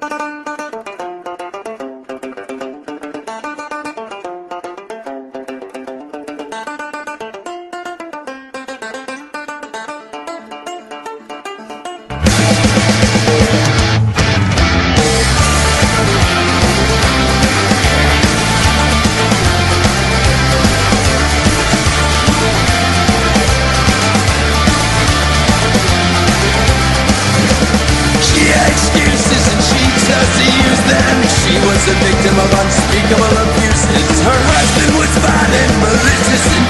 She A victim of unspeakable abuses. Her husband was violent, malicious,